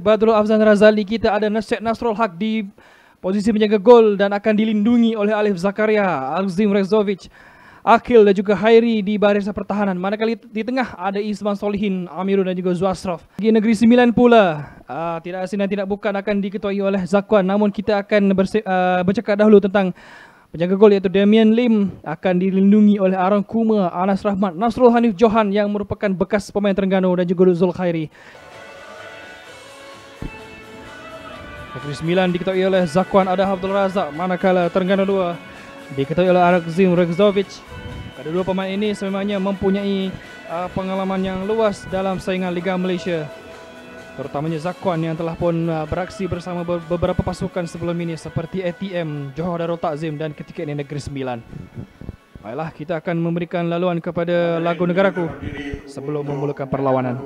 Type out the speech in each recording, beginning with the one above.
Badrul Afzan Razali kita ada Nasir Nasrul Haq di posisi menjaga gol dan akan dilindungi oleh Alif Zakaria, Alzim Rezovic, Akil dan juga Hairi di barisan pertahanan. Manakala di tengah ada Isman Solihin, Amirul dan juga Zuasraf. Di Negeri Sembilan pula, uh, tidak asing dan tidak bukan akan diketuai oleh Zakwan. Namun kita akan uh, bercakap dahulu tentang Penjaga gol iaitu Damian Lim akan dilindungi oleh Aaron Kuma, Anas Rahmat, Nasrul Hanif Johan yang merupakan bekas pemain Terengganu dan juga Zul Khairi. Negeri Sembilan diketahui oleh Zakwan Adah Abdul Razak manakala Terengganu 2 diketahui oleh Arakzim Rekzovic. Kedua pemain ini sememangnya mempunyai uh, pengalaman yang luas dalam saingan Liga Malaysia terutamanya Zakwan yang telah pun uh, beraksi bersama beberapa pasukan sebelum ini seperti ATM, Johor Darul Takzim dan ketika ini Negeri Sembilan. Baiklah, kita akan memberikan laluan kepada lagu negaraku sebelum memulakan perlawanan.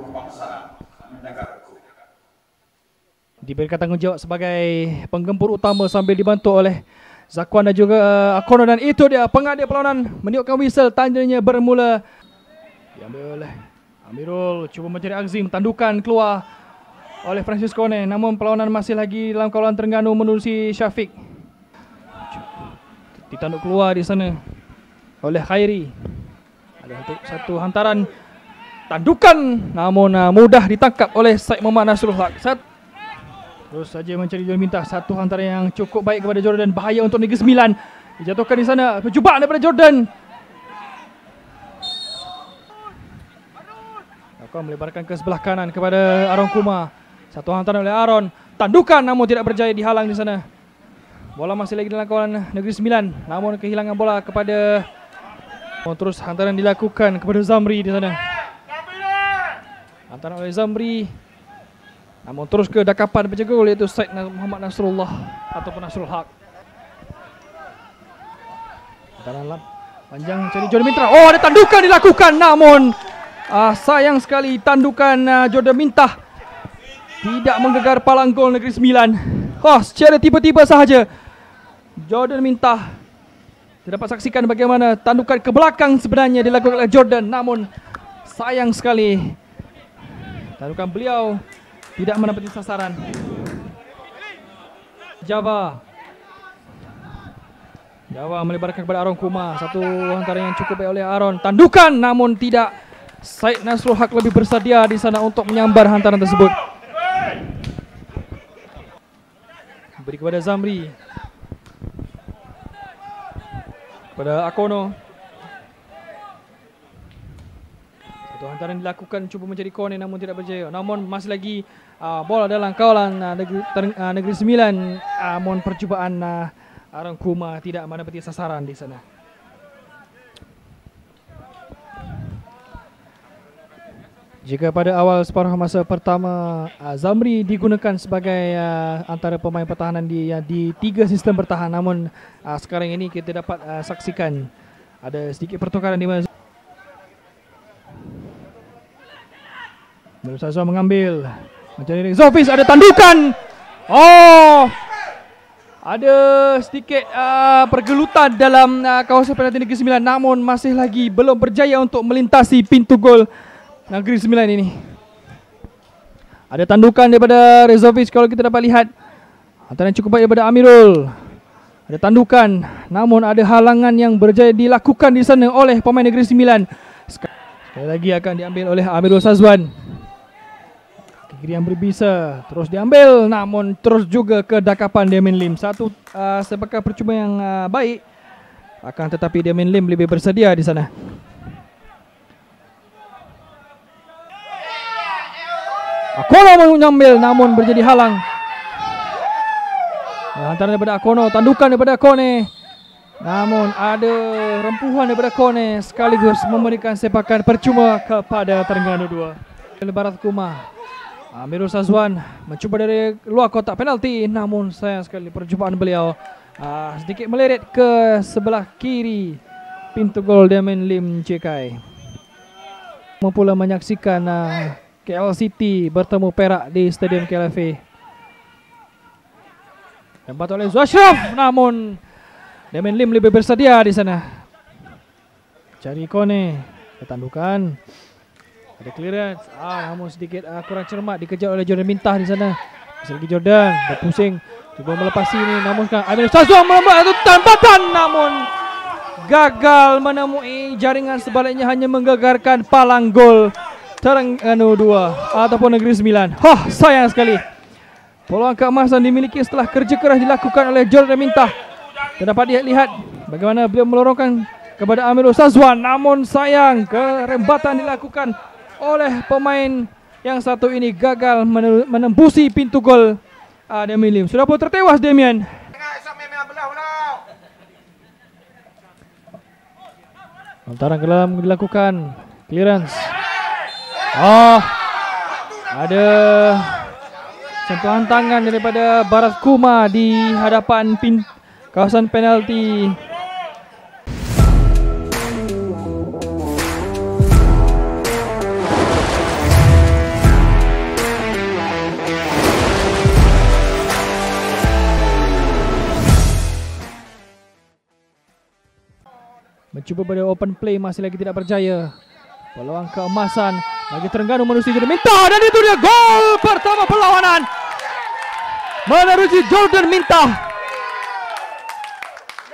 Diberikan tanggungjawab sebagai penggempur utama sambil dibantu oleh Zakwan dan juga uh, Akono. Dan itu dia pengadil perlawanan meniupkan whistle. Tandanya bermula diambil oleh Amirul. Cuba mencari Azim tandukan keluar oleh Francis Kone. Namun perlawanan masih lagi dalam kawalan Terengganu menerusi Syafiq. Ditanduk keluar di sana oleh Khairi. Ada satu, satu hantaran tandukan namun uh, mudah ditangkap oleh Said Muhammad Nasrul Haq Sat terus saja mencari Jordan Minta satu hantaran yang cukup baik kepada Jordan bahaya untuk Negeri Sembilan dijatuhkan di sana percubaan daripada Jordan Kau melebarkan ke sebelah kanan kepada Aaron Kuma satu hantaran oleh Aaron. Tandukan namun tidak berjaya dihalang di sana. Bola masih lagi dalam kawalan Negeri Sembilan. Namun kehilangan bola kepada terus hantaran dilakukan kepada Zamri di sana. Hantaran oleh Zamri. Namun terus ke dakapan penjaga gol iaitu Said Muhammad Nasrullah ataupun Nasrul Haq. Hantaran panjang cari Jordan Mitra. Oh ada tandukan dilakukan namun uh, sayang sekali tandukan uh, Jordan Mintah tidak menggegar palang gol Negeri Sembilan. Oh, secara tiba-tiba sahaja Jordan minta kita dapat saksikan bagaimana tandukan ke belakang sebenarnya dilakukan oleh Jordan namun sayang sekali tandukan beliau tidak menepati sasaran. Java. Java melebarkan kepada Aaron Kuma. Satu antara yang cukup baik oleh Aaron. Tandukan namun tidak. Said Nasrul Haq lebih bersedia di sana untuk menyambar hantaran tersebut. Beri kepada Zamri. Kepada Akono Satu hantaran dilakukan Cuba mencari corner namun tidak berjaya. Namun masih lagi uh, Bola dalam kawalan uh, negeri, ter, uh, negeri Sembilan. Uh, Namun percubaan uh, Arang Kuma Tidak menepati sasaran di sana. Jika pada awal separuh masa pertama uh, Zamri digunakan sebagai uh, antara pemain pertahanan di uh, di tiga sistem bertahan. Namun uh, sekarang ini kita dapat uh, saksikan ada sedikit pertukaran di mana Nur Sazwa mengambil mencari Zofis ada tandukan oh ada sedikit uh, pergelutan dalam uh, kawasan penalti Negeri Sembilan namun masih lagi belum berjaya untuk melintasi pintu gol Negeri Sembilan ini. Ada tandukan daripada Rezovic kalau kita dapat lihat. Antara yang cukup baik daripada Amirul. Ada tandukan. Namun ada halangan yang berjaya dilakukan di sana oleh pemain Negeri Sembilan. Sekali lagi akan diambil oleh Amirul Sazwan. Kiri yang berbisa. Terus diambil. Namun terus juga ke dakapan Damian Lim. Satu uh, sebagai percuma yang uh, baik. Akan tetapi Damian Lim lebih bersedia di sana. Akono menyambil namun berjadi halang. Hantaran daripada Akono, tandukan daripada Kone. Namun ada rempuhan daripada Kone sekaligus memberikan sepakan percuma kepada Terengganu 2. Lebarat Kuma. Amirul Sazwan mencuba dari luar kotak penalti namun sayang sekali percubaan beliau uh, sedikit meleret ke sebelah kiri pintu gol Damian Lim Cekai. Mempula menyaksikan uh, KL City bertemu Perak di Stadium KLFA. Tempat oleh Zuashraf namun Damian Lim lebih bersedia di sana. Cari Kone, ketandukan. Ada clearance. Ah, namun sedikit uh, kurang cermat dikejar oleh Jordan Mintah di sana. Masih lagi Jordan berpusing cuba melepasi ini namun sekarang Amir Sazwan melembat itu tambatan namun gagal menemui jaringan sebaliknya hanya menggagarkan palang gol Terengganu 2 ataupun Negeri 9. Hah, sayang sekali. Peluang keemasan dimiliki setelah kerja keras dilakukan oleh Jordan Mintah. Dan dapat lihat bagaimana beliau melorongkan kepada Amirul Sazwan namun sayang kerembatan dilakukan oleh pemain yang satu ini gagal menembusi pintu gol uh, Damian Lim. Sudah pun tertewas Damian. Lantaran ke dalam dilakukan clearance. Oh, ada sentuhan tangan daripada Barat Kuma di hadapan pin kawasan penalti Mencuba pada open play masih lagi tidak berjaya. Peluang keemasan bagi Terengganu menerusi Jordan Minta dan itu dia gol pertama perlawanan. Menerusi Jordan Minta.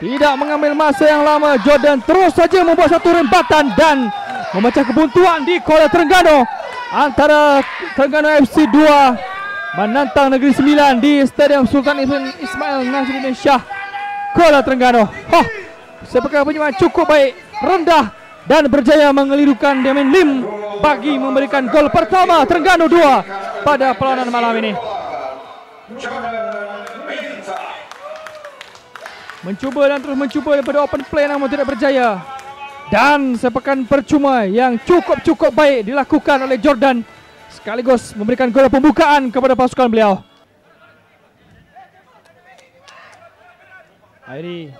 Tidak mengambil masa yang lama Jordan terus saja membuat satu rembatan dan memecah kebuntuan di Kuala Terengganu antara Terengganu FC 2 menantang Negeri Sembilan di Stadium Sultan Ismail Nasruddin Shah Kuala Terengganu. Hah. Sepakat penyembahan? Cukup baik Rendah Dan berjaya mengelirukan Damian Lim Bagi memberikan gol pertama Terengganu 2 Pada perlawanan malam ini. Mencuba dan terus mencuba daripada open play namun tidak berjaya. Dan sepakan percuma yang cukup-cukup baik dilakukan oleh Jordan Sekaligus memberikan gol pembukaan kepada pasukan beliau. Airi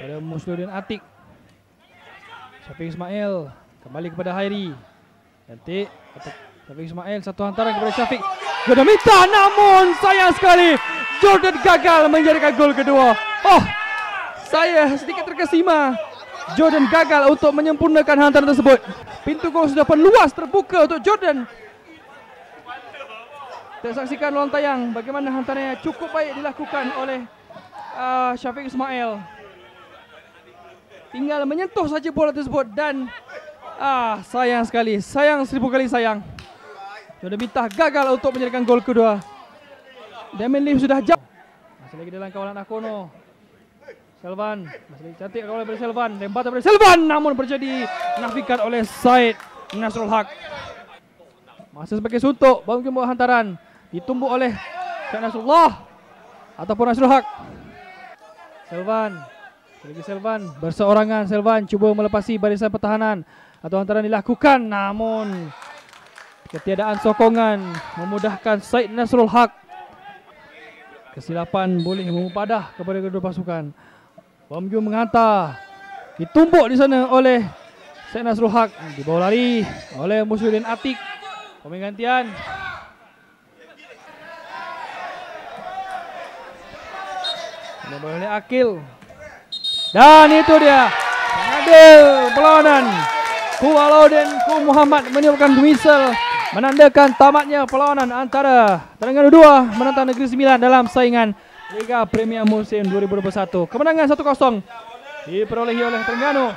pada Musliudin Atik. Syafiq Ismail kembali kepada Hairi. Cantik Syafiq Ismail satu hantaran kepada Syafiq. Jordan minta namun sayang sekali Jordan gagal menjadikan gol kedua. Oh saya sedikit terkesima. Jordan gagal untuk menyempurnakan hantaran tersebut. Pintu gol sudah pun luas terbuka untuk Jordan. Kita saksikan luang tayang bagaimana hantarannya cukup baik dilakukan oleh uh, Syafiq Ismail tinggal menyentuh saja bola tersebut dan ah sayang sekali, sayang seribu kali sayang. Sudah Bintah gagal untuk menjadikan gol kedua. Damien Lim sudah jauh. Masih lagi dalam kawalan Akono. Selvan, masih lagi cantik kawalan dari Selvan. Lempar dari Selvan namun terjadi nafikan oleh Said Nasrul Haq. Masih sebagai suntuk, mungkin hantaran. Ditumbuk oleh Syed Nasrullah ataupun Nasrul Haq. Selvan, lagi Selvan berseorangan Selvan cuba melepasi barisan pertahanan. Atau antara dilakukan namun ketiadaan sokongan memudahkan Said Nasrul Haq. Kesilapan boleh memupadah kepada kedua pasukan. Bamju menghantar ditumbuk di sana oleh Said Nasrul Haq. Dibawa lari oleh Muslimin Atik. Pemain gantian Boleh Akil dan itu dia pengadil perlawanan Kualaudin Ku Muhammad meniupkan whistle menandakan tamatnya perlawanan antara Terengganu 2 menentang Negeri Sembilan dalam saingan Liga Premier musim 2021. Kemenangan 1-0 diperolehi oleh Terengganu.